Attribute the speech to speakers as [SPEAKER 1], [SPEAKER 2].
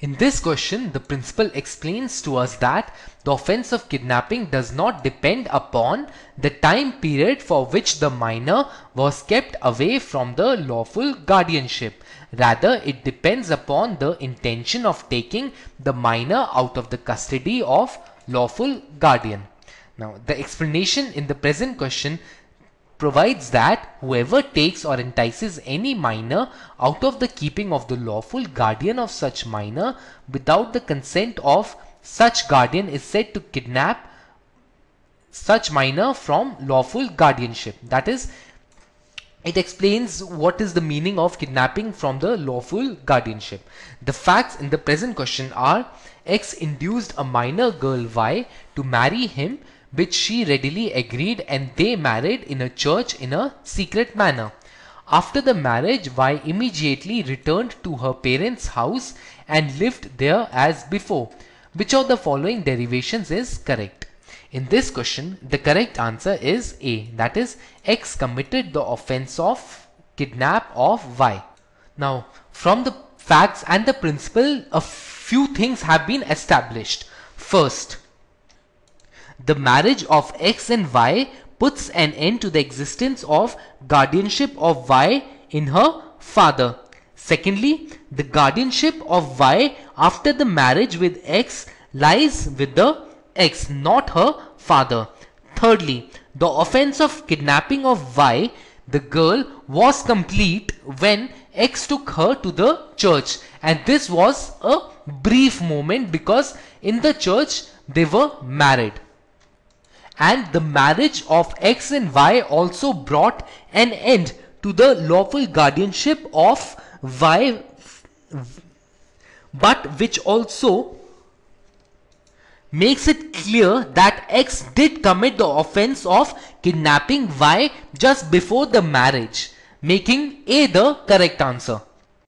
[SPEAKER 1] In this question, the principle explains to us that the offense of kidnapping does not depend upon the time period for which the minor was kept away from the lawful guardianship. Rather, it depends upon the intention of taking the minor out of the custody of lawful guardian. Now, the explanation in the present question provides that whoever takes or entices any minor out of the keeping of the lawful guardian of such minor without the consent of such guardian is said to kidnap such minor from lawful guardianship. That is, it explains what is the meaning of kidnapping from the lawful guardianship. The facts in the present question are X induced a minor girl Y to marry him which she readily agreed and they married in a church in a secret manner. After the marriage, Y immediately returned to her parents' house and lived there as before. Which of the following derivations is correct? In this question, the correct answer is A. That is, X committed the offense of kidnap of Y. Now, from the facts and the principle, a few things have been established. First, the marriage of X and Y puts an end to the existence of guardianship of Y in her father. Secondly, the guardianship of Y after the marriage with X lies with the X, not her father. Thirdly, the offense of kidnapping of Y, the girl, was complete when X took her to the church and this was a brief moment because in the church they were married and the marriage of X and Y also brought an end to the lawful guardianship of Y but which also makes it clear that X did commit the offense of kidnapping Y just before the marriage, making A the correct answer.